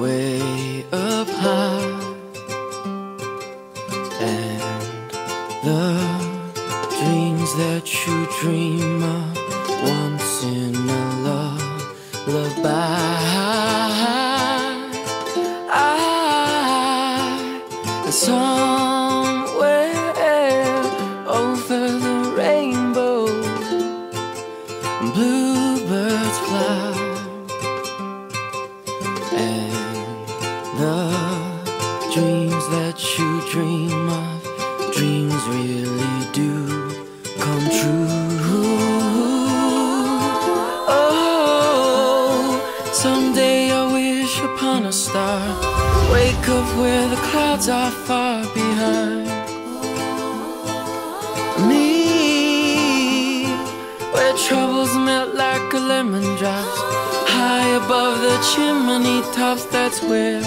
way up high, and the dreams that you dream of once in a lullaby. I, that you dream of, dreams really do come true. Oh, someday I wish upon a star, wake up where the clouds are far behind me, where troubles melt like a lemon drops. High above the chimney tops, that's where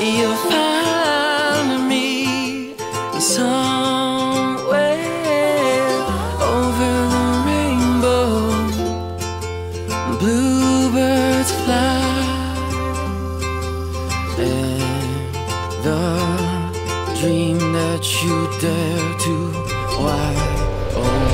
you'll find me somewhere over the rainbow. Bluebirds fly, and the dream that you dare to why oh.